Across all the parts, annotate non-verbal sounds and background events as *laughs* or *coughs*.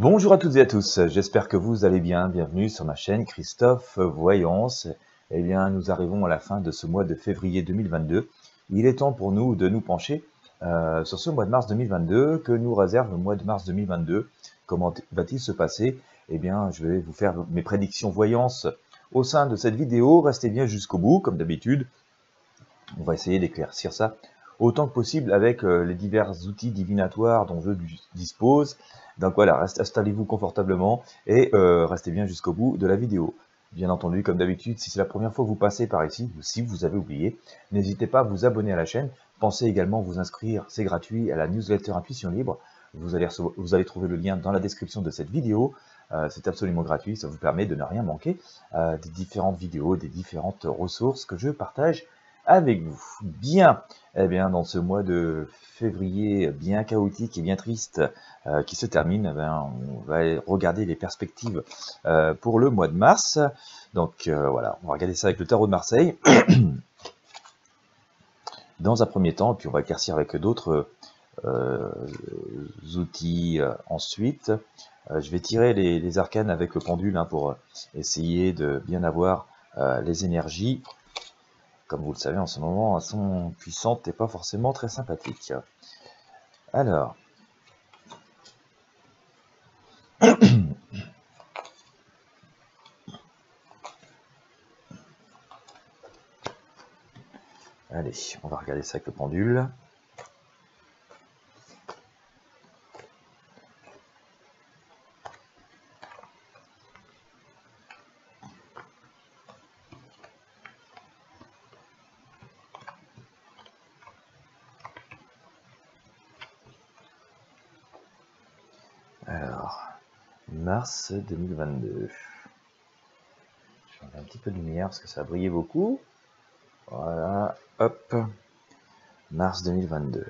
Bonjour à toutes et à tous, j'espère que vous allez bien. Bienvenue sur ma chaîne Christophe Voyance. Eh bien, nous arrivons à la fin de ce mois de février 2022. Il est temps pour nous de nous pencher euh, sur ce mois de mars 2022 que nous réserve le mois de mars 2022. Comment va-t-il se passer? Eh bien, je vais vous faire mes prédictions voyance au sein de cette vidéo. Restez bien jusqu'au bout, comme d'habitude. On va essayer d'éclaircir ça autant que possible avec euh, les divers outils divinatoires dont je dispose. Donc voilà, installez-vous confortablement et euh, restez bien jusqu'au bout de la vidéo. Bien entendu, comme d'habitude, si c'est la première fois que vous passez par ici, ou si vous avez oublié, n'hésitez pas à vous abonner à la chaîne. Pensez également à vous inscrire, c'est gratuit, à la newsletter Intuition Libre. Vous allez, vous allez trouver le lien dans la description de cette vidéo. Euh, c'est absolument gratuit, ça vous permet de ne rien manquer des différentes vidéos, des différentes ressources que je partage avec vous. Bien, eh bien, dans ce mois de février bien chaotique et bien triste euh, qui se termine, eh on va regarder les perspectives euh, pour le mois de mars. Donc euh, voilà, on va regarder ça avec le tarot de Marseille. *coughs* dans un premier temps, puis on va éclaircir avec d'autres outils ensuite. je vais tirer les, arcanes avec le pendule hein, pour essayer de bien avoir les énergies comme vous le savez, en ce moment, elles sont puissantes et pas forcément très sympathiques. Alors. *coughs* Allez, on va regarder ça avec le pendule. Alors, mars 2022. Je vais un petit peu de lumière parce que ça a brillé beaucoup. Voilà, hop. Mars 2022.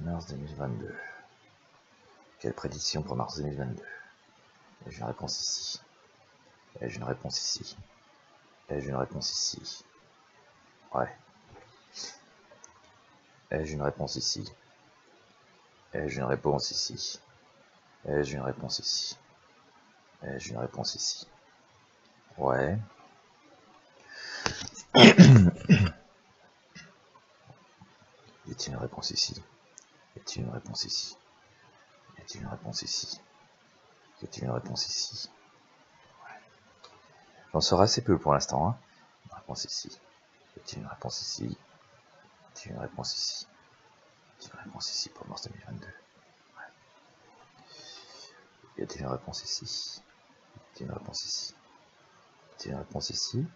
Mars 2022. Quelle prédiction pour mars 2022 J'ai une réponse ici. J'ai une réponse ici. J'ai une réponse ici. Ouais. J'ai une réponse ici. Ai-je une réponse ici Ai-je une réponse ici. Ai-je une réponse ici. Ouais. *coughs* y a-t-il une réponse ici? Y a-t-il une réponse ici? Y a-t-il une réponse ici? Y a-t-il une réponse ici? Ouais. J'en saurai assez peu pour l'instant. Une réponse ici. Y a-t-il une réponse ici? Y a-t-il une réponse ici? Une réponse ici pour mars 2022 Y a-t-il une réponse ici Y a-t-il une réponse ici Y a-t-il une réponse ici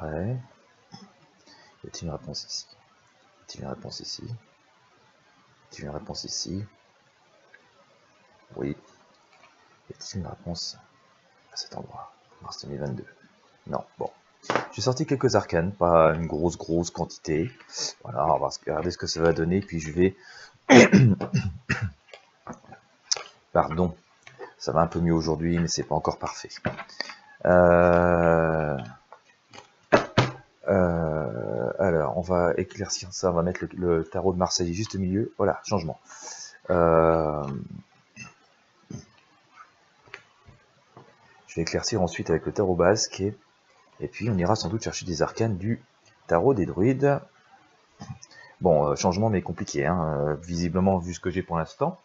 Ouais. Y a-t-il une réponse ici Y a-t-il une réponse ici Y a-t-il une réponse ici Oui. Y a-t-il une réponse à cet endroit Mars 2022 Non, bon. J'ai sorti quelques arcanes, pas une grosse grosse quantité. Voilà, on va regarder ce que ça va donner, puis je vais... *clears throat* Pardon, ça va un peu mieux aujourd'hui, mais c'est pas encore parfait. Euh, euh, alors, on va éclaircir ça, on va mettre le, tarot de Marseille juste au milieu. Voilà, changement. Euh, je vais éclaircir ensuite avec le tarot basque et puis on ira sans doute chercher des arcanes du tarot des druides. Bon, changement mais compliqué, hein, visiblement vu ce que j'ai pour l'instant.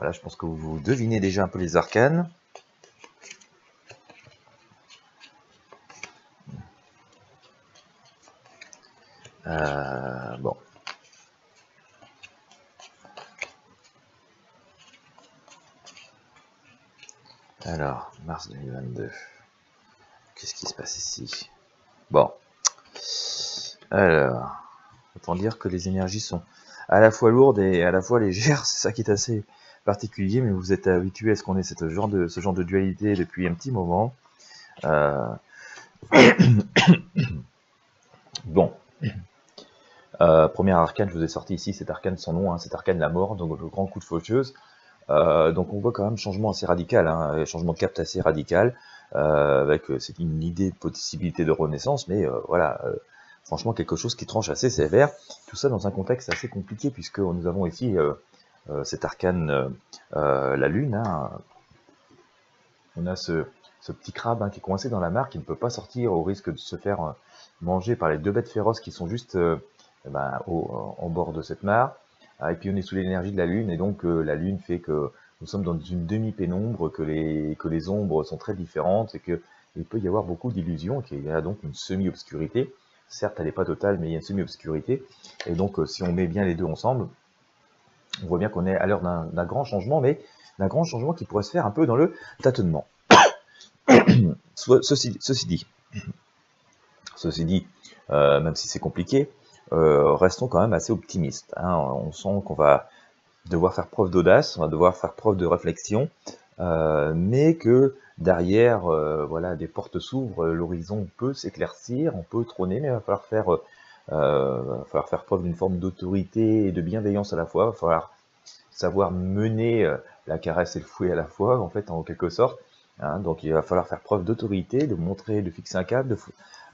Voilà, je pense que vous devinez déjà un peu les arcanes. Euh, bon. Alors, mars 2022. Qu'est-ce qui se passe ici? Bon. Alors, autant dire que les énergies sont à la fois lourdes et à la fois légères. *laughs* C'est ça qui est assez particulier, mais vous êtes habitué à ce qu'on ait ce genre de, ce genre de dualité depuis un petit moment. Euh, *coughs* bon. Euh, première arcane, je vous ai sorti ici cet arcane sans nom, hein, cet arcane la mort, donc le grand coup de faucheuse. Euh, donc on voit quand même changement assez radical, hein, changement de cap assez radical. Avec c'est une idée de possibilité de renaissance, mais voilà, franchement quelque chose qui tranche assez sévère. Tout ça dans un contexte assez compliqué puisque nous avons ici cet arcane, la lune. Hein. On a ce, petit crabe hein, qui est coincé dans la mare, qui ne peut pas sortir au risque de se faire manger par les deux bêtes féroces qui sont juste eh ben, au, en bord de cette mare. Ah, et puis on est sous l'énergie de la lune, et donc la lune fait que nous sommes dans une demi-pénombre, que les, que les ombres sont très différentes, et qu'il peut y avoir beaucoup d'illusions, qu'il y a donc une semi-obscurité. Certes, elle n'est pas totale, mais il y a une semi-obscurité. Et donc, euh, si on met bien les deux ensemble, on voit bien qu'on est à l'heure d'un grand changement, mais d'un grand changement qui pourrait se faire un peu dans le tâtonnement. *coughs* ceci, dit, *coughs* ceci dit, euh, même si c'est compliqué, euh, restons quand même assez optimistes. Hein. On sent qu'on va devoir faire preuve d'audace, on va devoir faire preuve de réflexion, euh, mais que derrière, voilà, des portes s'ouvrent, l'horizon peut s'éclaircir, on peut trôner, mais il va falloir faire, va falloir faire preuve d'une forme d'autorité et de bienveillance à la fois, il va falloir savoir mener la caresse et le fouet à la fois, en fait, en quelque sorte. Hein. donc il va falloir faire preuve d'autorité, de montrer, de fixer un cap, de,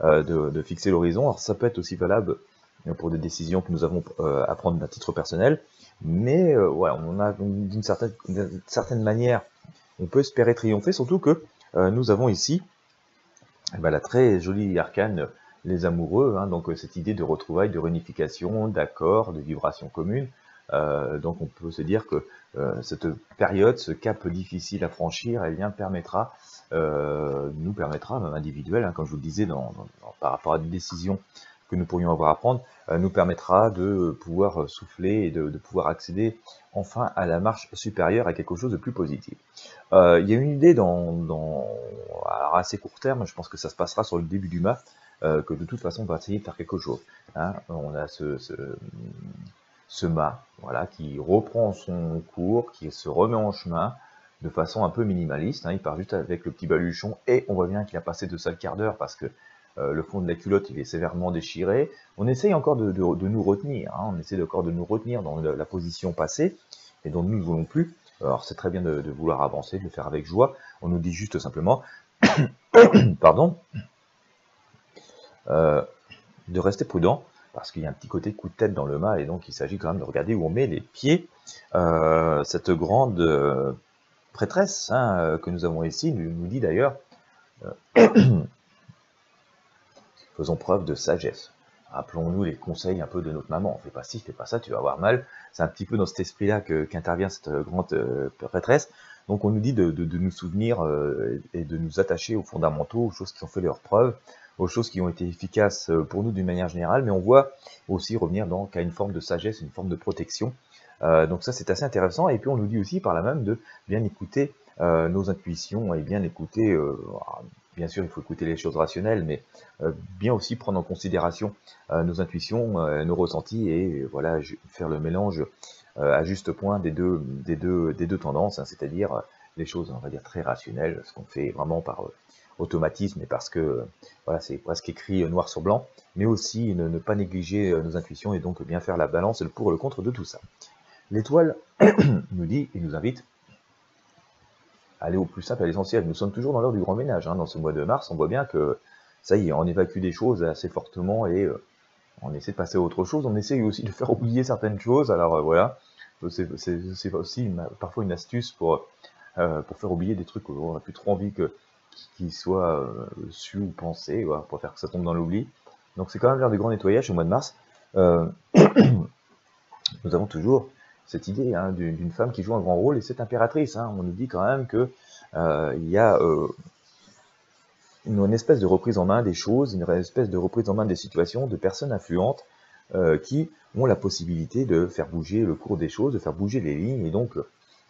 de, de fixer l'horizon. Alors ça peut être aussi valable pour des décisions que nous avons euh, à prendre à titre personnel. Mais euh, ouais, on a d'une certaine, certaine manière, on peut espérer triompher, surtout que euh, nous avons ici eh ben, la très jolie arcane les amoureux, hein, donc cette idée de retrouvailles, de réunification, d'accord, de vibration commune. donc on peut se dire que cette période, ce cap difficile à franchir, eh bien permettra, nous permettra, même individuel, hein, comme je vous le disais, dans, par rapport à des décisions que nous pourrions avoir à prendre euh, nous permettra de pouvoir euh, souffler et de, pouvoir accéder enfin à la marche supérieure, à quelque chose de plus positif. Euh, il y a une idée dans, dans à assez court terme, je pense que ça se passera sur le début du mât, que de toute façon on va essayer de faire quelque chose. Hein. On a ce, ce, ce mât voilà, qui reprend son cours, qui se remet en chemin, de façon un peu minimaliste. Hein. il part juste avec le petit baluchon et on voit bien qu'il a passé de sale quart d'heure parce que euh, le fond de la culotte il est sévèrement déchiré. On essaye encore de, nous retenir, hein. on essaie encore de nous retenir dans la position passée, et dont nous ne voulons plus. Alors c'est très bien de, vouloir avancer, de le faire avec joie. On nous dit juste simplement, *coughs* pardon, euh, de rester prudent, parce qu'il y a un petit côté coup de tête dans le mât, et donc il s'agit quand même de regarder où on met les pieds. Euh, cette grande prêtresse hein, que nous avons ici nous dit d'ailleurs *coughs* faisons preuve de sagesse. Rappelons-nous les conseils un peu de notre maman. Fais pas ci, fais pas ça, tu vas avoir mal. C'est un petit peu dans cet esprit-là qu'intervient cette euh, grande euh, prêtresse. Donc on nous dit de, nous souvenir euh, et de nous attacher aux fondamentaux, aux choses qui ont fait leur preuve, aux choses qui ont été efficaces pour nous d'une manière générale, mais on voit aussi revenir donc à une forme de sagesse, une forme de protection. donc ça c'est assez intéressant. Et puis on nous dit aussi par là même de bien écouter nos intuitions et bien écouter bien sûr, il faut écouter les choses rationnelles, mais euh, bien aussi prendre en considération euh, nos intuitions, euh, nos ressentis, et voilà, faire le mélange à juste point des deux, des deux, des deux tendances, hein, c'est-à-dire les choses, on va dire, très rationnelles, ce qu'on fait vraiment par automatisme et parce que voilà, c'est presque écrit noir sur blanc, mais aussi ne, pas négliger nos intuitions et donc bien faire la balance, le pour et le contre de tout ça. L'étoile *clears throat* nous dit et nous invite aller au plus simple, à l'essentiel. Nous sommes toujours dans l'heure du grand ménage. Hein. Dans ce mois de mars, on voit bien que ça y est, on évacue des choses assez fortement et euh, on essaie de passer à autre chose. On essaye aussi de faire oublier certaines choses. Alors euh, voilà, c'est aussi parfois une astuce pour, euh, pour faire oublier des trucs qu'on n'a plus trop envie que qu'ils soient su ou voilà, pour faire que ça tombe dans l'oubli. Donc c'est quand même l'heure du grand nettoyage au mois de mars. *clears throat* nous avons toujours cette idée hein, d'une femme qui joue un grand rôle et cette impératrice. Hein, on nous dit quand même que euh, il y a euh, une, espèce de reprise en main des choses, une espèce de reprise en main des situations, de personnes influentes euh, qui ont la possibilité de faire bouger le cours des choses, de faire bouger les lignes et donc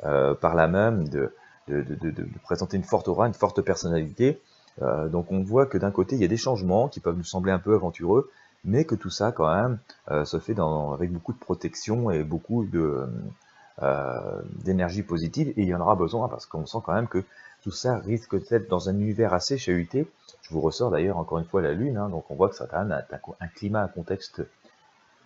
par là même de, de, présenter une forte aura, une forte personnalité. donc on voit que d'un côté il y a des changements qui peuvent nous sembler un peu aventureux, mais que tout ça quand même euh, se fait avec beaucoup de protection et beaucoup de euh, d'énergie positive et il y en aura besoin parce qu'on sent quand même que tout ça risque d'être dans un univers assez chahuté. Je vous ressors d'ailleurs encore une fois la Lune, hein, donc on voit que ça a même un, climat, un contexte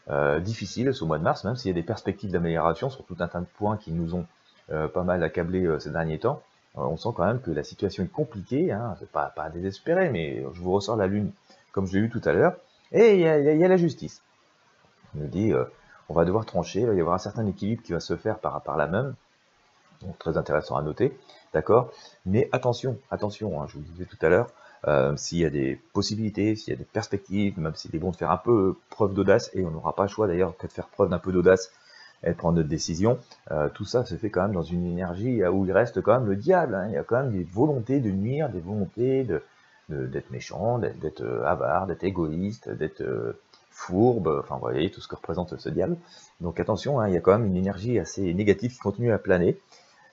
euh, difficile ce mois de mars, même s'il y a des perspectives d'amélioration sur tout un tas de points qui nous ont pas mal accablés ces derniers temps. on sent quand même que la situation est compliquée, hein, pas, pas désespéré, mais je vous ressors la Lune comme je l'ai eu tout à l'heure. Et il y, a, la justice. Il nous dit, euh, on va devoir trancher, il va y avoir un certain équilibre qui va se faire par, par la même, très intéressant à noter, d'accord Mais attention, attention, hein, je vous disais tout à l'heure, euh, s'il y a des possibilités, s'il y a des perspectives, même s'il est bon de faire un peu preuve d'audace, et on n'aura pas le choix d'ailleurs que de faire preuve d'un peu d'audace et de prendre notre décision, euh, tout ça se fait quand même dans une énergie où il reste quand même le diable, hein. il y a quand même des volontés de nuire, des volontés de d'être méchant, d'être euh, avare, d'être égoïste, d'être fourbe, enfin vous voyez tout ce que représente ce diable. Donc attention, hein, il y a quand même une énergie assez négative qui continue à planer.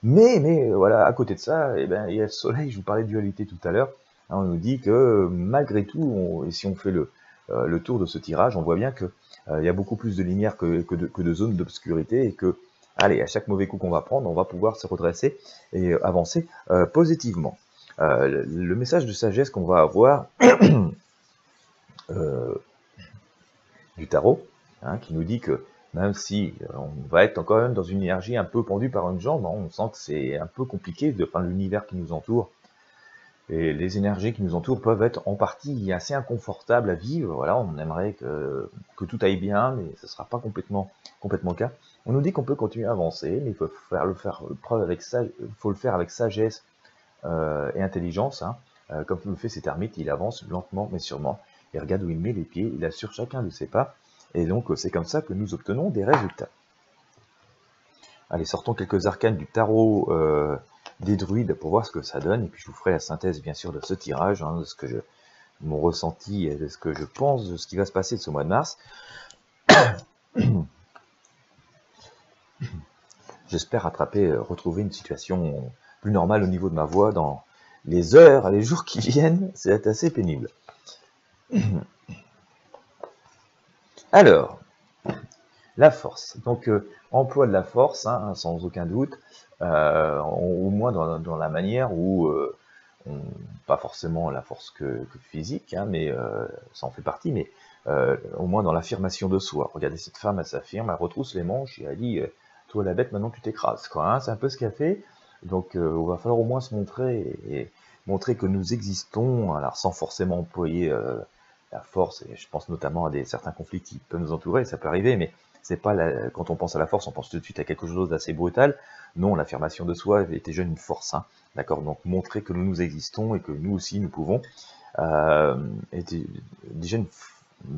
Mais, mais voilà, à côté de ça, eh ben, il y a le soleil, je vous parlais de dualité tout à l'heure, hein, on nous dit que malgré tout, si on fait le, euh, le, tour de ce tirage, on voit bien qu'il euh, y a beaucoup plus de lumière que, de, zones d'obscurité et que, allez, à chaque mauvais coup qu'on va prendre, on va pouvoir se redresser et avancer euh, positivement. Le, message de sagesse qu'on va avoir *coughs* du tarot, hein, qui nous dit que même si euh, on va être quand même dans une énergie un peu pendue par une jambe, hein, on sent que c'est un peu compliqué de enfin, l'univers qui nous entoure. Et les énergies qui nous entourent peuvent être en partie assez inconfortables à vivre. Voilà, on aimerait que, tout aille bien, mais ce ne sera pas complètement, complètement le cas. On nous dit qu'on peut continuer à avancer, mais il faut faire le faire preuve avec faut le faire avec sagesse euh, et intelligence. Hein. Euh, comme le fait cet ermite, il avance lentement mais sûrement il regarde où il met les pieds, il assure chacun de ses pas, et donc c'est comme ça que nous obtenons des résultats. Allez, sortons quelques arcanes du tarot euh, des druides pour voir ce que ça donne, et puis je vous ferai la synthèse bien sûr de ce tirage, hein, de ce que je, mon ressenti et de ce que je pense de ce qui va se passer ce mois de mars. *coughs* J'espère rattraper, euh, retrouver une situation plus normale au niveau de ma voix dans les heures, les jours qui *laughs* viennent, c'est assez pénible. *coughs* Alors, la force. Donc, euh, emploi de la force, hein, sans aucun doute, au moins dans, la manière où, euh, pas forcément la force que, physique, hein, mais ça en fait partie, mais au moins dans l'affirmation de soi. Regardez cette femme, elle s'affirme, elle retrousse les manches et elle dit Toi la bête, maintenant tu t'écrases. Hein, C'est un peu ce qu'elle fait. Donc, il va falloir au moins se montrer et, montrer que nous existons, alors sans forcément employer la force, et je pense notamment à des, certains conflits qui peuvent nous entourer, ça peut arriver, mais c'est pas quand on pense à la force, on pense tout de suite à quelque chose d'assez brutal. Non, l'affirmation de soi était déjà une force, hein, d'accord? Donc montrer que nous nous existons et que nous aussi nous pouvons, euh, était déjà une,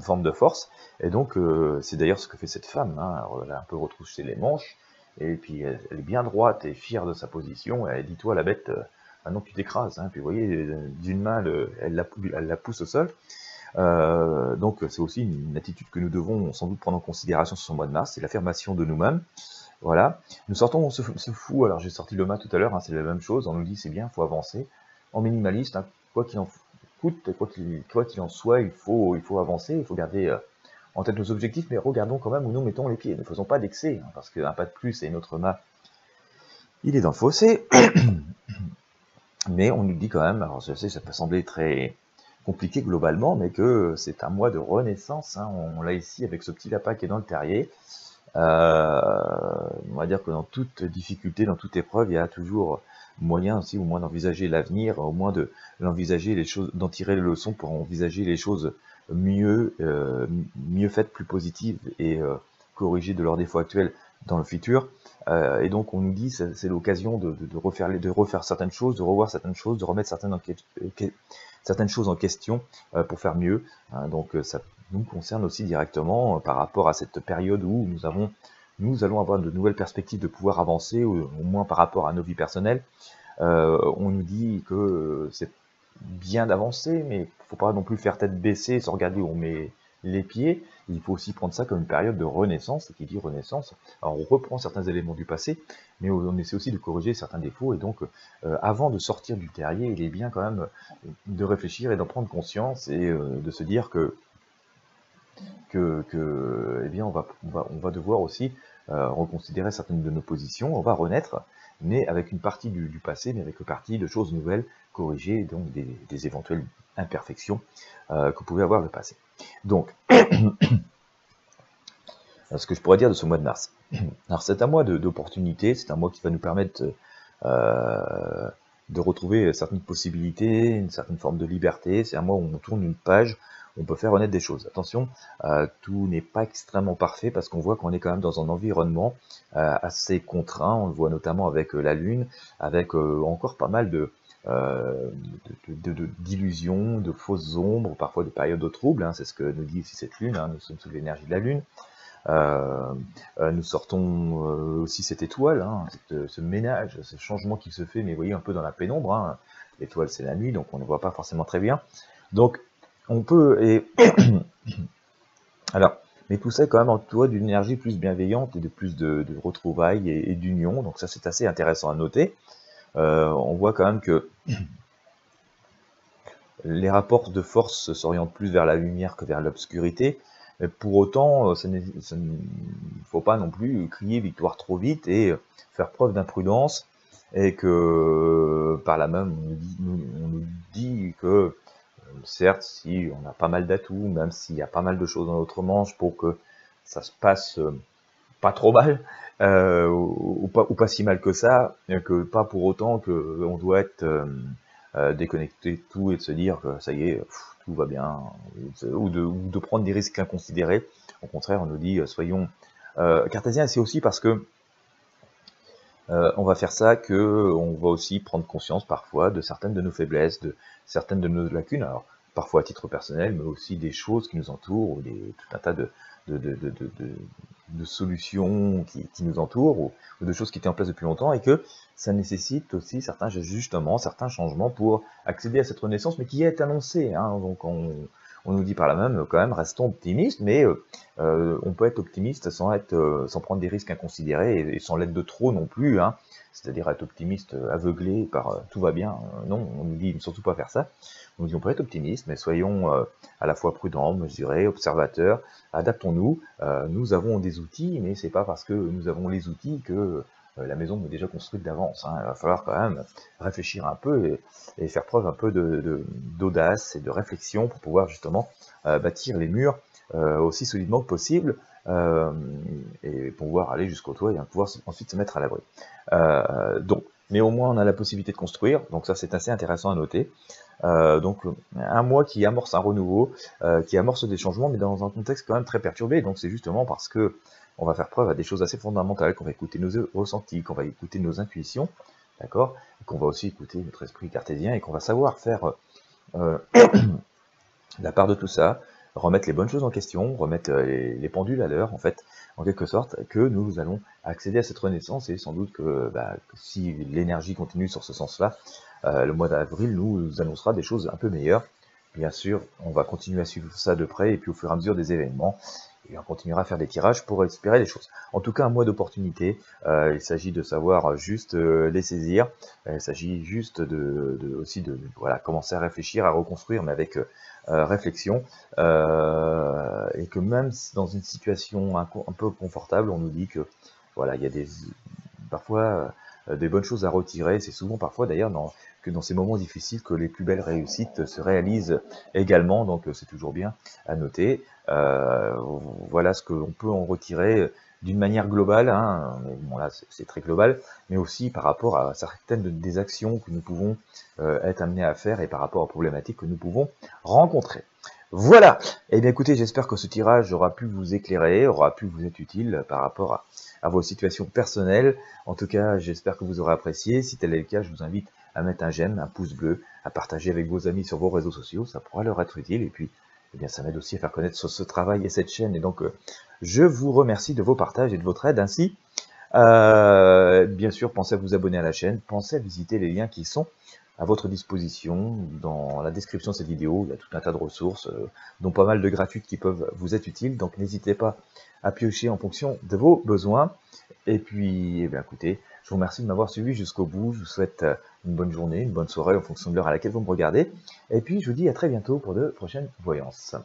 forme de force. Et donc euh, c'est d'ailleurs ce que fait cette femme. Hein, elle a un peu retroussé les manches, et puis elle, est bien droite et fière de sa position. Elle dit toi la bête, euh, maintenant tu t'écrases. Hein, puis vous voyez, d'une main, elle la pousse au sol. Euh, donc c'est aussi une, attitude que nous devons sans doute prendre en considération sur ce mois de mars, c'est l'affirmation de nous-mêmes. Voilà. Nous sortons ce, ce fou, alors j'ai sorti le mât tout à l'heure, hein, c'est la même chose, on nous dit c'est bien, il faut avancer. En minimaliste, hein, quoi qu'il en coûte, quoi qu'il en soit, il faut, il faut avancer, il faut garder euh, en tête nos objectifs, mais regardons quand même où nous mettons les pieds. Ne faisons pas d'excès, hein, parce qu'un pas de plus et notre mât, il est dans le fossé. *coughs* mais on nous dit quand même, alors je sais, ça peut sembler très compliqué globalement, mais que c'est un mois de renaissance. Hein. On, l'a ici avec ce petit lapin qui est dans le terrier. Euh, on va dire que dans toute difficulté, dans toute épreuve, il y a toujours moyen aussi au moins d'envisager l'avenir, au moins de l'envisager les choses, d'en tirer les leçons pour envisager les choses mieux, euh, faites, plus positives et euh, corriger de leurs défauts actuels dans le futur. Euh, et donc on nous dit c'est l'occasion de, refaire, de refaire certaines choses, de revoir certaines choses, de remettre certaines, certaines choses en question euh, pour faire mieux. Hein. donc euh, ça nous concerne aussi directement par rapport à cette période où nous avons nous allons avoir de nouvelles perspectives de pouvoir avancer, au, au moins par rapport à nos vies personnelles. on nous dit que c'est bien d'avancer, mais faut pas non plus faire tête baissée, se regarder où on met les pieds, il faut aussi prendre ça comme une période de renaissance, qui dit renaissance, alors on reprend certains éléments du passé, mais on essaie aussi de corriger certains défauts, et donc euh, avant de sortir du terrier, il est bien quand même de réfléchir et d'en prendre conscience, et euh, de se dire que, eh bien on, va, on, va, devoir aussi euh, reconsidérer certaines de nos positions, on va renaître, mais avec une partie du, passé, mais avec une partie de choses nouvelles, corrigées, donc des, éventuelles imperfections que pouvez avoir le passé. Donc, *clears throat* ce que je pourrais dire de ce mois de mars. *clears throat* Alors c'est un mois d'opportunités, c'est un mois qui va nous permettre euh, de retrouver certaines possibilités, une certaine forme de liberté. C'est un mois où on tourne une page, on peut faire renaître des choses. Attention, euh, tout n'est pas extrêmement parfait parce qu'on voit qu'on est quand même dans un environnement euh, assez contraint. On le voit notamment avec la Lune, avec encore pas mal de d'illusions, de, fausses ombres, parfois de périodes de troubles. Hein, c'est ce que nous dit aussi cette Lune. Hein, nous sommes sous l'énergie de la Lune. Euh, euh, nous sortons euh, aussi cette étoile, hein, ce ménage, ce changement qui se fait, mais vous voyez un peu dans la pénombre. Hein. L'étoile c'est la nuit, donc on ne voit pas forcément très bien. Donc on peut *coughs* alors, mais tout ça est quand même entouré d'une énergie plus bienveillante et de plus de, retrouvailles et, d'union. Donc ça c'est assez intéressant à noter. On voit quand même que *clears throat* les rapports de force s'orientent plus vers la lumière que vers l'obscurité. Mais pour autant, il euh, ne faut pas non plus crier victoire trop vite et faire preuve d'imprudence, et que par là même, on nous dit, que, euh, certes, si on a pas mal d'atouts, même s'il y a pas mal de choses dans notre manche pour que ça se passe euh, pas trop mal, ou, pas, ou, pas, si mal que ça, que pas pour autant qu'on doit être déconnecté tout et de se dire que ça y est, tout va bien, ou de, ou de prendre des risques inconsidérés. Au contraire, on nous dit, euh, soyons euh, cartésiens, c'est aussi parce que euh, on va faire ça que on va aussi prendre conscience parfois de certaines de nos faiblesses, de certaines de nos lacunes, alors parfois à titre personnel, mais aussi des choses qui nous entourent, ou tout un tas de, solutions qui, nous entourent, ou, de choses qui étaient en place depuis longtemps, et que ça nécessite aussi certains ajustements, certains changements pour accéder à cette renaissance, mais qui est annoncée. Hein, donc on, on, nous dit par là même, quand même, restons optimistes, mais euh, euh on peut être optimiste sans, être, euh, sans prendre des risques inconsidérés et, sans l'être de trop non plus. Hein, C'est-à-dire être optimiste euh, aveuglé par tout va bien. non, on nous dit surtout pas faire ça. On nous dit on peut être optimiste, mais soyons à la fois prudents, mesurés, observateurs, adaptons-nous. nous avons des outils, mais c'est pas parce que nous avons les outils que euh, la maison est déjà construite d'avance. Hein. Il va falloir quand même réfléchir un peu et, faire preuve un peu d'audace et de réflexion pour pouvoir justement euh, bâtir les murs euh, aussi solidement que possible et pouvoir aller jusqu'au toit et pouvoir ensuite se mettre à l'abri. donc, mais au moins on a la possibilité de construire, donc ça c'est assez intéressant à noter. donc un mois qui amorce un renouveau, qui amorce des changements, mais dans un contexte quand même très perturbé. Donc c'est justement parce que on va faire preuve à des choses assez fondamentales, qu'on va écouter nos ressentis, qu'on va écouter nos intuitions, d'accord Qu'on va aussi écouter notre esprit cartésien et qu'on va savoir faire euh, *coughs* la part de tout ça, remettre les bonnes choses en question, remettre euh, les, pendules à l'heure, en fait, en quelque sorte, que nous allons accéder à cette renaissance et sans doute que, bah, si l'énergie continue sur ce sens-là, euh, le mois d'avril nous annoncera des choses un peu meilleures. Bien sûr, on va continuer à suivre ça de près et puis au fur et à mesure des événements, et on continuera à faire des tirages pour espérer des choses. En tout cas, un mois d'opportunité. Euh, il s'agit de savoir juste euh, les saisir. Euh, il s'agit juste de, aussi de voilà commencer à réfléchir, à reconstruire, mais avec réflexion. et que même dans une situation un, peu confortable, on nous dit que voilà, il y a des parfois des bonnes choses à retirer. C'est souvent parfois d'ailleurs que dans ces moments difficiles que les plus belles réussites se réalisent également, donc c'est toujours bien à noter. Euh, voilà ce qu'on peut en retirer d'une manière globale, hein, bon là c'est très global, mais aussi par rapport à certaines des actions que nous pouvons euh, être amenés à faire et par rapport aux problématiques que nous pouvons rencontrer. Voilà, eh bien écoutez, j'espère que ce tirage aura pu vous éclairer, aura pu vous être utile par rapport à, à vos situations personnelles. En tout cas, j'espère que vous aurez apprécié. Si tel est le cas, je vous invite à mettre un j'aime, un pouce bleu, à partager avec vos amis sur vos réseaux sociaux, ça pourra leur être utile. Et puis, eh bien, ça m'aide aussi à faire connaître ce, travail et cette chaîne. Et donc, euh, je vous remercie de vos partages et de votre aide ainsi. Euh, bien sûr, pensez à vous abonner à la chaîne, pensez à visiter les liens qui sont à votre disposition dans la description de cette vidéo. Il y a tout un tas de ressources, euh, dont pas mal de gratuites qui peuvent vous être utiles. Donc n'hésitez pas à piocher en fonction de vos besoins. Et puis, eh bien, écoutez, je vous remercie de m'avoir suivi jusqu'au bout. Je vous souhaite euh, une bonne journée, une bonne soirée en fonction de l'heure à laquelle vous me regardez. Et puis, je vous dis à très bientôt pour de prochaines voyances.